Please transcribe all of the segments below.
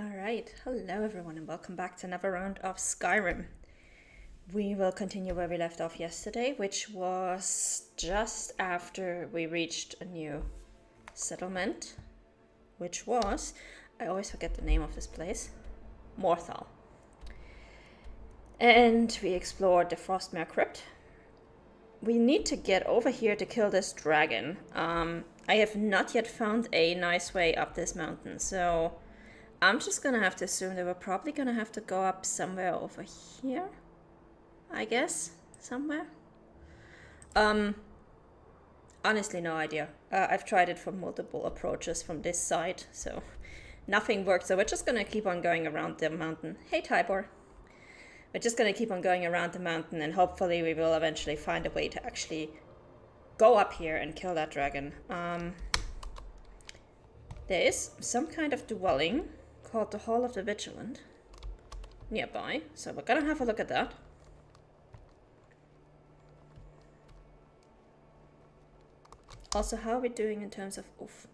Alright, hello everyone and welcome back to another round of Skyrim. We will continue where we left off yesterday, which was just after we reached a new settlement, which was, I always forget the name of this place, Morthal. And we explored the Frostmere Crypt. We need to get over here to kill this dragon. Um, I have not yet found a nice way up this mountain, so I'm just gonna have to assume that we're probably gonna have to go up somewhere over here. I guess. Somewhere. Um, honestly, no idea. Uh, I've tried it from multiple approaches from this side, so nothing worked. So we're just gonna keep on going around the mountain. Hey, Tybor. We're just gonna keep on going around the mountain and hopefully we will eventually find a way to actually go up here and kill that dragon. Um, there is some kind of dwelling called the Hall of the Vigilant nearby, so we're gonna have a look at that. Also, how are we doing in terms of oof?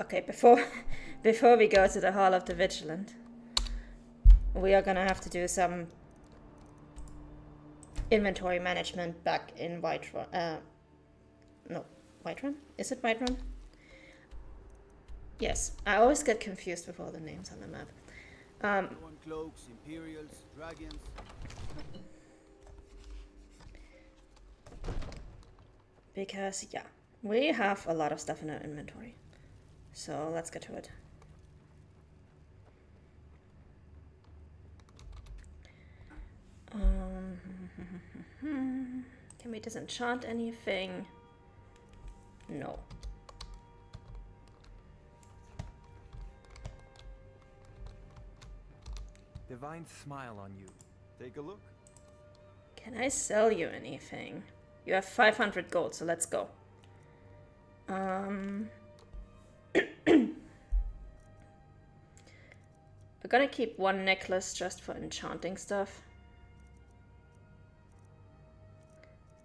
Okay, before before we go to the Hall of the Vigilant, we are gonna have to do some inventory management back in Whiterun. Uh, no, Whiterun? Is it Whiterun? Yes, I always get confused with all the names on the map. Um, cloaks, Imperials, dragons. because, yeah, we have a lot of stuff in our inventory. So let's get to it. Um, can we disenchant anything? No. Divine smile on you. Take a look. Can I sell you anything? You have 500 gold, so let's go. Um, we're gonna keep one necklace just for enchanting stuff.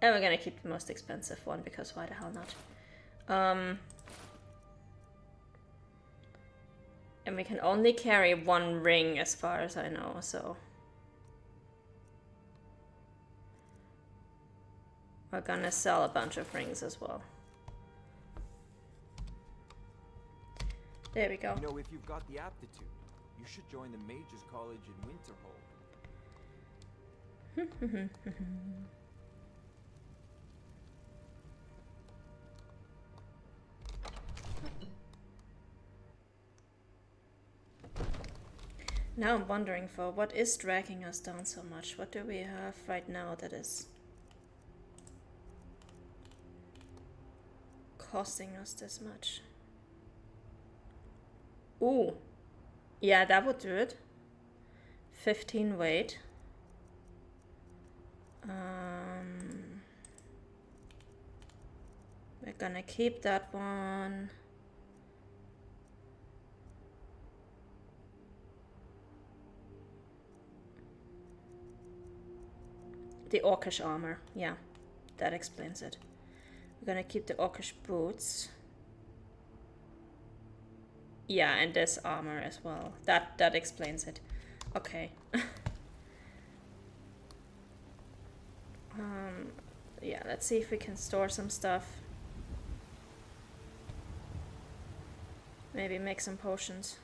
And we're gonna keep the most expensive one because why the hell not? Um, and we can only carry one ring as far as I know, so. We're gonna sell a bunch of rings as well. There we go. You know, if you've got the aptitude, you should join the Mages College in Winterhold. Now I'm wondering for what is dragging us down so much? What do we have right now that is costing us this much? Ooh. Yeah, that would do it. 15 weight. Um, we're gonna keep that one. The orcish armor, yeah, that explains it. We're gonna keep the orcish boots. Yeah, and this armor as well. That that explains it. Okay. um, yeah, let's see if we can store some stuff. Maybe make some potions.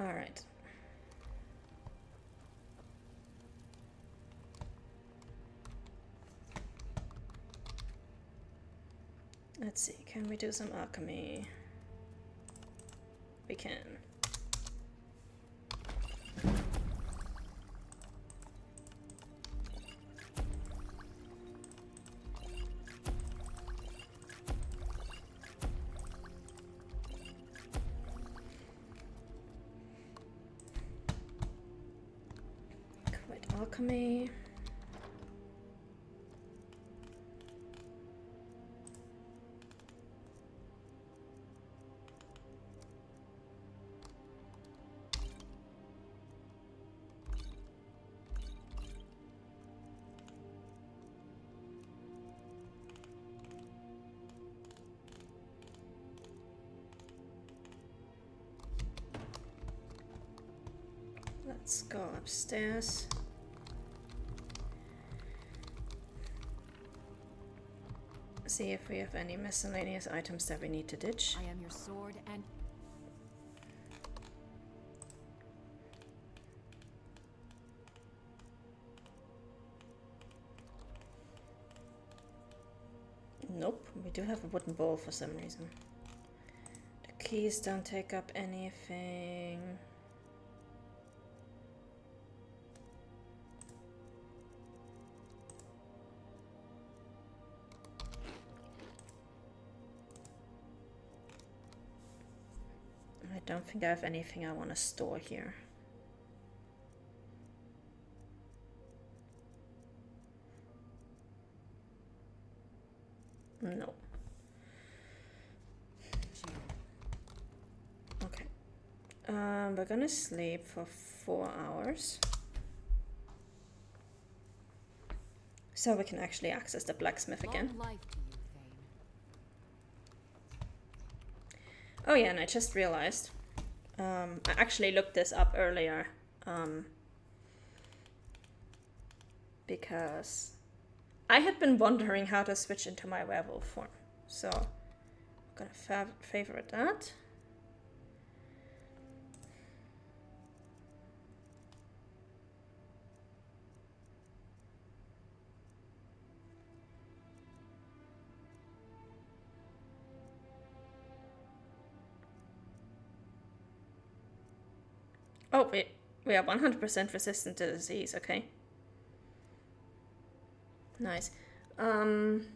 All right. Let's see, can we do some alchemy? We can. Let's go upstairs. See if we have any miscellaneous items that we need to ditch. I am your sword and Nope, we do have a wooden bowl for some reason. The keys don't take up anything. I don't think I have anything I want to store here. No. Okay. Um, we're gonna sleep for four hours. So we can actually access the blacksmith again. Long life to you, Thane. Oh yeah, and I just realized. Um, I actually looked this up earlier. Um, because I had been wondering how to switch into my werewolf form. So I'm gonna fav- favorite that. Oh, wait. We are 100% resistant to disease, okay. Nice. Um...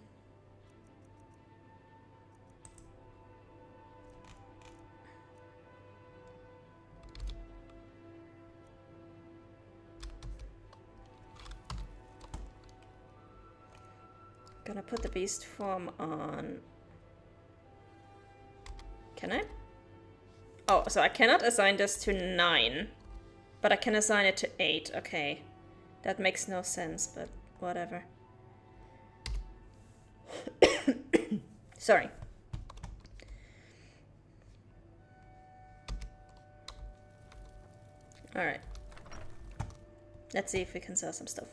Gonna put the beast form on... Can I? Oh, so I cannot assign this to 9. But I can assign it to 8. Okay. That makes no sense, but whatever. Sorry. Alright. Let's see if we can sell some stuff.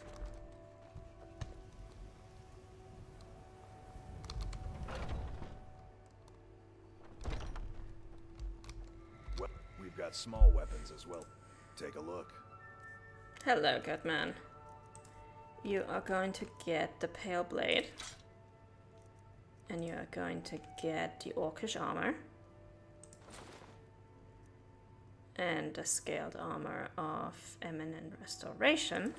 Got small weapons as well. Take a look. Hello, good man. You are going to get the Pale Blade. And you are going to get the Orcish armor. And the scaled armor of Eminent Restoration.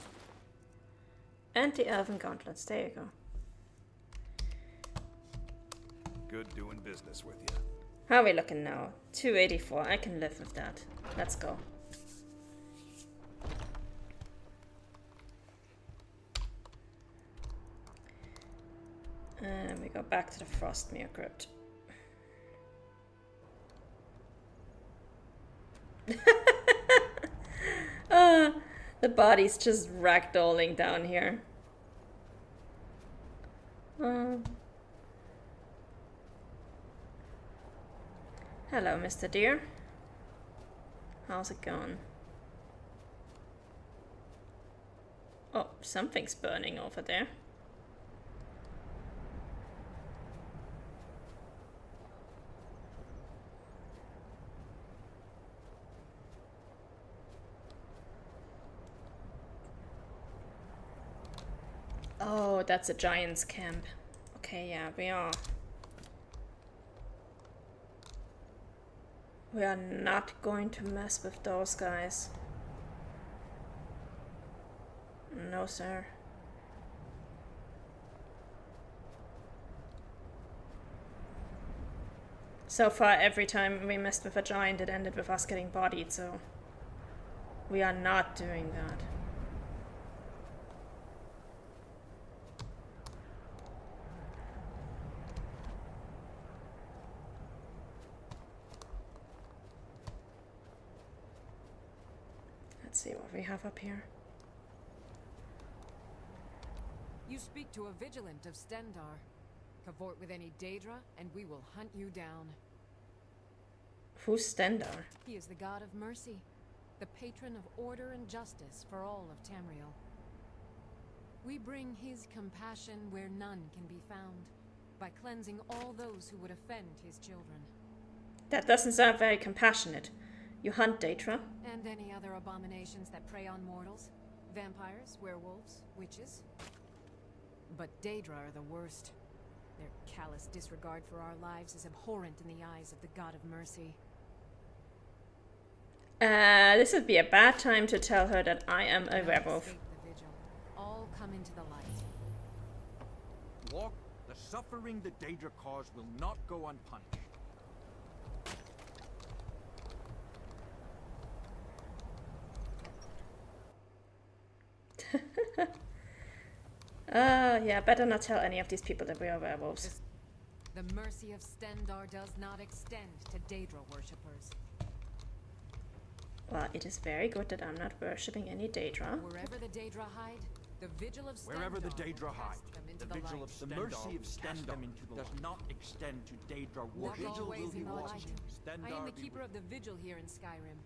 And the Elven Gauntlets. There you go. Good doing business with you. How are we looking now? 284. I can live with that. Let's go. And we go back to the Frostmere Crypt. ah, the body's just ragdolling down here. Uh. Hello, Mr. Deer. How's it going? Oh, something's burning over there. Oh, that's a giant's camp. Okay, yeah, we are. We are not going to mess with those guys. No, sir. So far, every time we messed with a giant, it ended with us getting bodied, so... We are not doing that. Let's see what we have up here. You speak to a vigilant of Stendarr. Cavort with any Daedra, and we will hunt you down. Who's Stendarr? He is the god of mercy, the patron of order and justice for all of Tamriel. We bring his compassion where none can be found, by cleansing all those who would offend his children, That doesn't sound very compassionate. You hunt Daedra? and any other abominations that prey on mortals. Vampires, werewolves, witches. But Daedra are the worst. Their callous disregard for our lives is abhorrent in the eyes of the god of mercy. Uh, this would be a bad time to tell her that I am a werewolf. escape the vigil. All come into the light. Walk, the suffering the Daedra cause will not go unpunished. Uh, yeah, better not tell any of these people that we are werewolves. The mercy of Stendarr does not extend to Daedra worshippers. Well, it is very good that I'm not worshipping any Daedra. Wherever the Daedra hide, the vigil of Stendarr Wherever the will Daedra hide, cast them into the the, vigil light. of The mercy of Stendarr them into the does not extend to Daedra worshippers. worship. always in the light. Stendarr I am the keeper of the vigil here in Skyrim.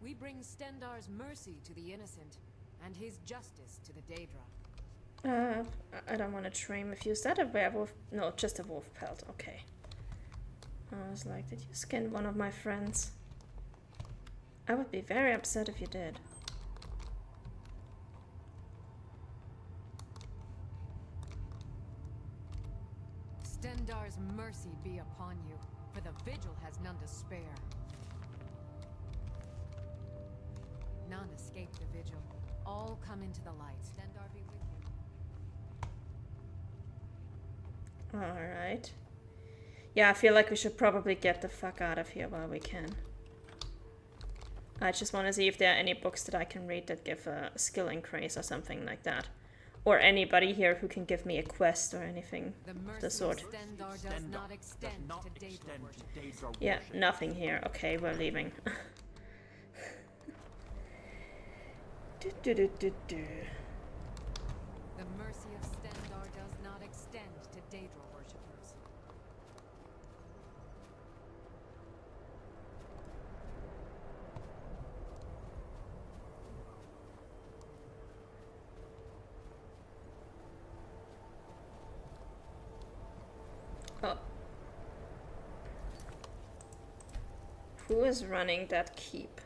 We bring Stendarr's mercy to the innocent, and his justice to the Daedra. Uh, I- don't want to train with you. Is that a werewolf? No, just a wolf pelt. Okay. I was like, did you skin one of my friends? I would be very upset if you did. Stendarr's mercy be upon you, for the vigil has none to spare. None escape the vigil. All come into the light. Stendarr be with you. Alright. Yeah, I feel like we should probably get the fuck out of here while we can. I just want to see if there are any books that I can read that give a skill increase or something like that. Or anybody here who can give me a quest or anything The of mercy the sort. of does Stendarr not does extend not to Daedra extend to Yeah, nothing here. Okay, we're leaving. do, do, do, do, do. The mercy of Stendarr does not extend to Daedra worshippers. Oh. Who is running that keep?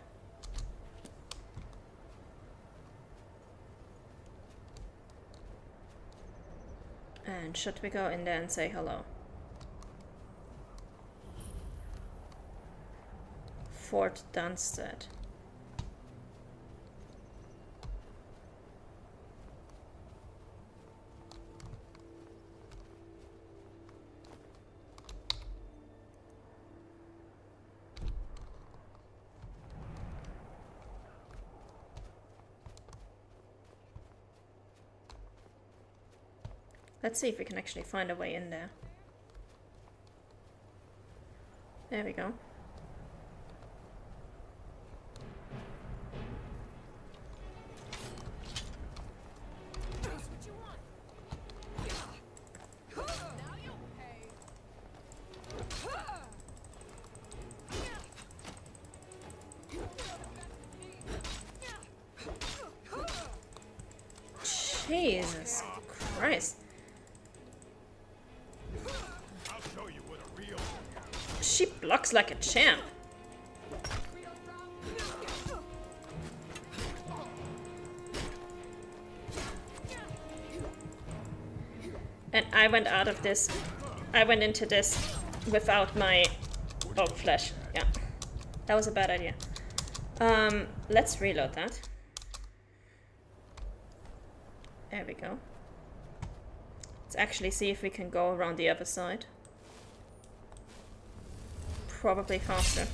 And should we go in there and say hello? Fort Dunstead. Let's see if we can actually find a way in there. There we go. Champ. And I went out of this. I went into this without my oh flesh. Yeah, that was a bad idea. Um, let's reload that. There we go. Let's actually see if we can go around the other side probably faster.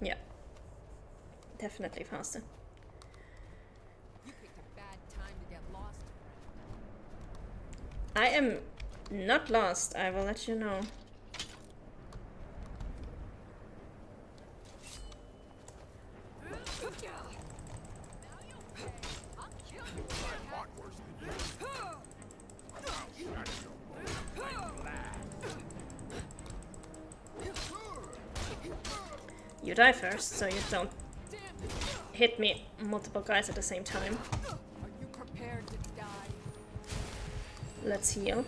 Yeah. Definitely faster. I am not lost, I will let you know. First, so you don't hit me multiple guys at the same time. Are you prepared to die? Let's heal.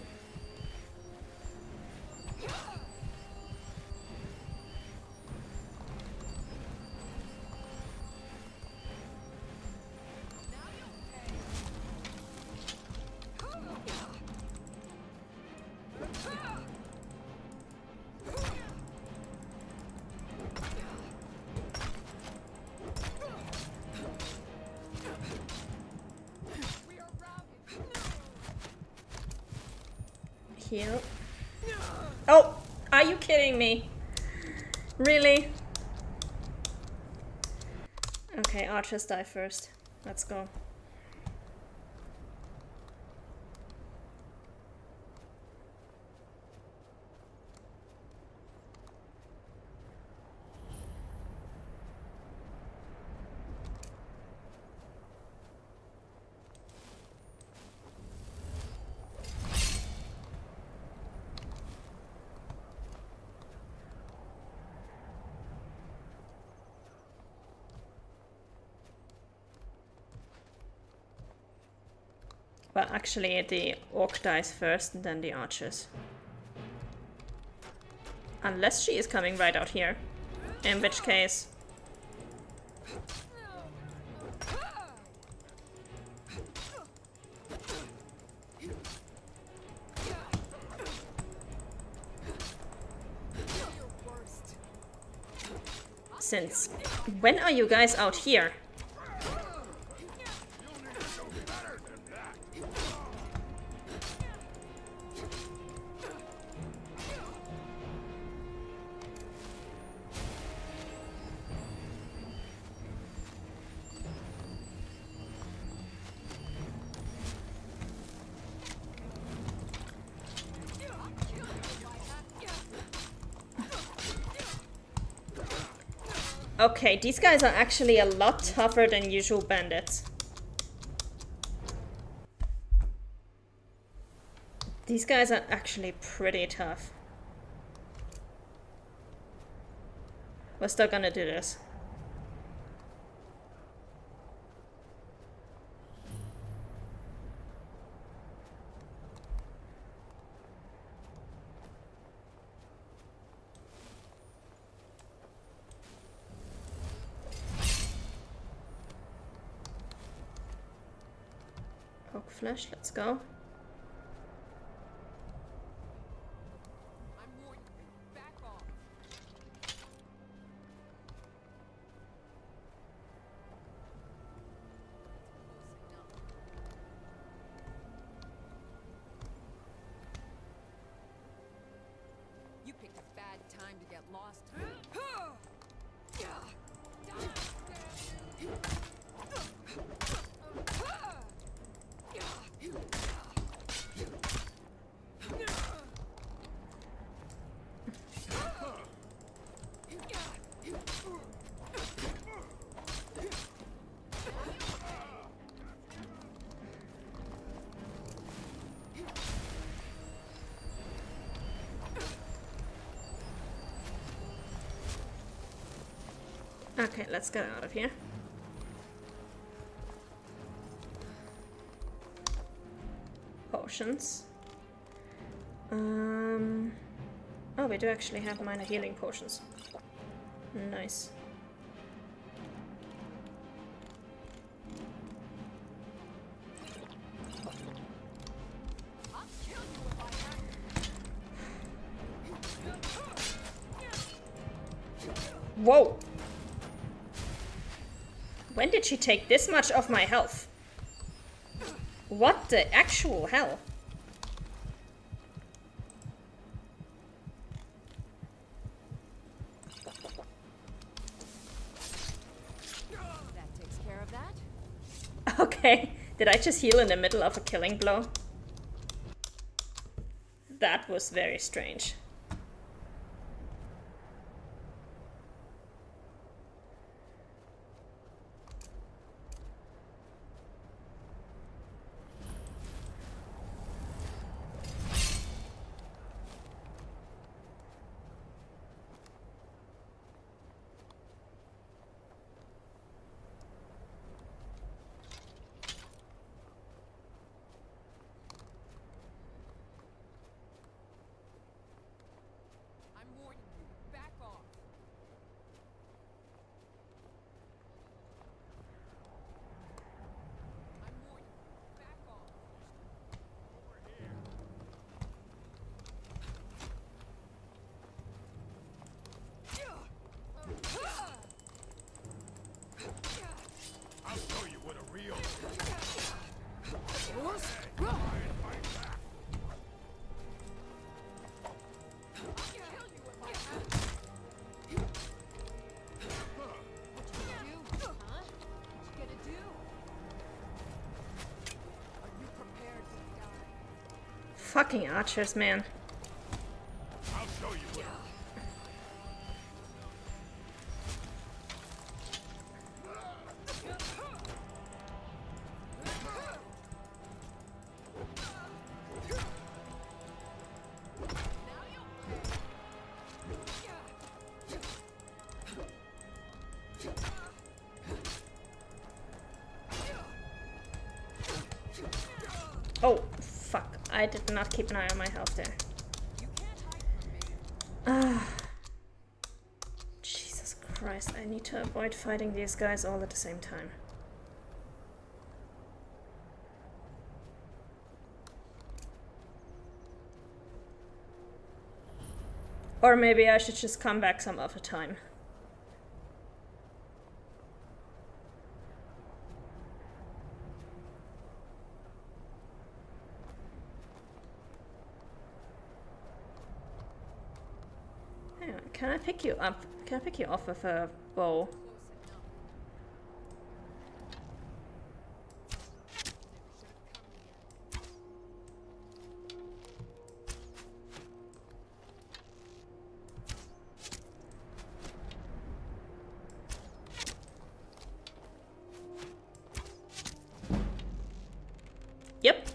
Heal. Oh, are you kidding me? Really? Okay, archers die first. Let's go. Well, actually, the orc dies first and then the archers. Unless she is coming right out here. In which case... Since... When are you guys out here? Okay, these guys are actually a lot tougher than usual bandits. These guys are actually pretty tough. We're still gonna do this. Flesh, let's go. You picked a bad time to get lost. Okay, let's get out of here. Potions. Um. Oh, we do actually have minor healing potions. Nice. Did she take this much of my health? What the actual hell? That takes care of that. Okay, did I just heal in the middle of a killing blow? That was very strange. Fucking archers, man. Did not keep an eye on my health there. Ah. Jesus Christ, I need to avoid fighting these guys all at the same time. Or maybe I should just come back some other time. Hang on, can I pick you up? Can I pick you off with a bow? Yep.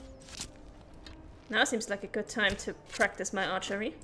Now seems like a good time to practice my archery.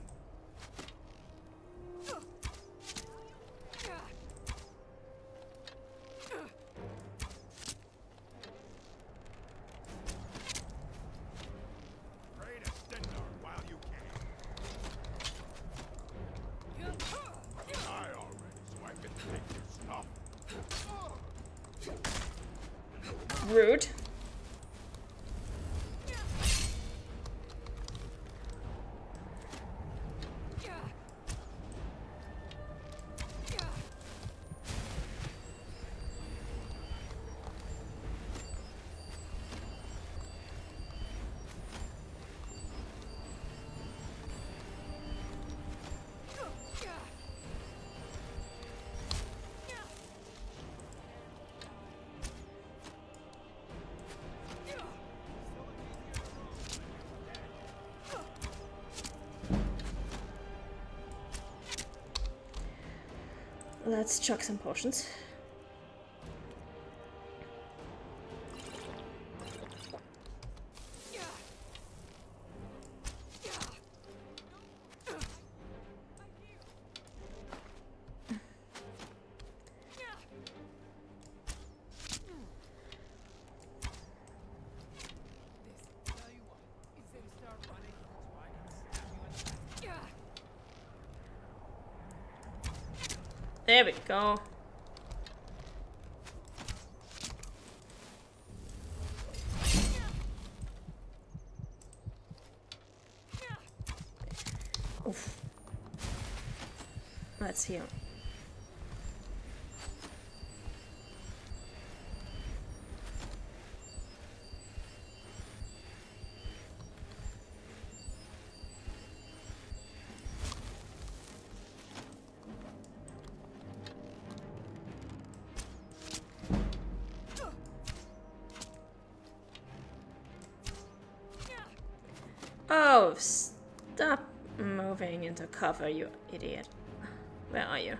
Let's chuck some potions. Go. Oof. Let's heal. Cover, you idiot. Where are you?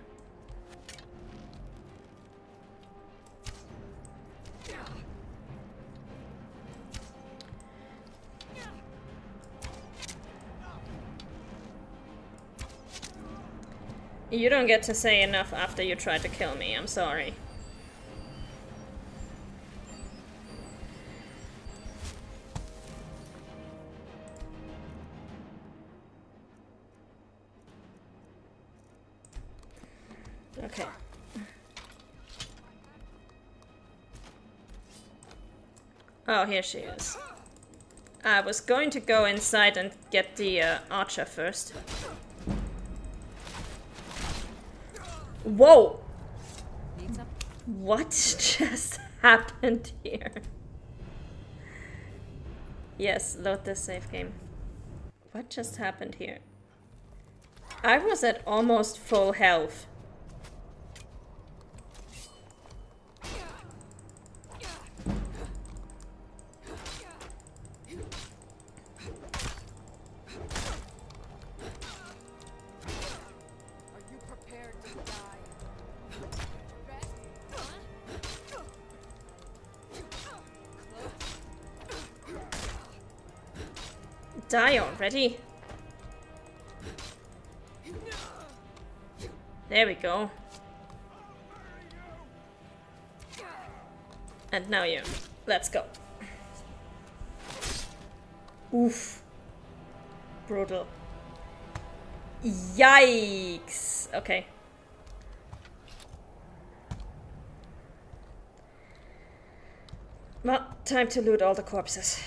You don't get to say enough after you try to kill me, I'm sorry. Here she is. I was going to go inside and get the uh, archer first. Whoa! What just happened here? Yes, load the save game. What just happened here? I was at almost full health. Die already. There we go. And now you. Let's go. Oof. Brutal. Yikes. Okay. Well, time to loot all the corpses.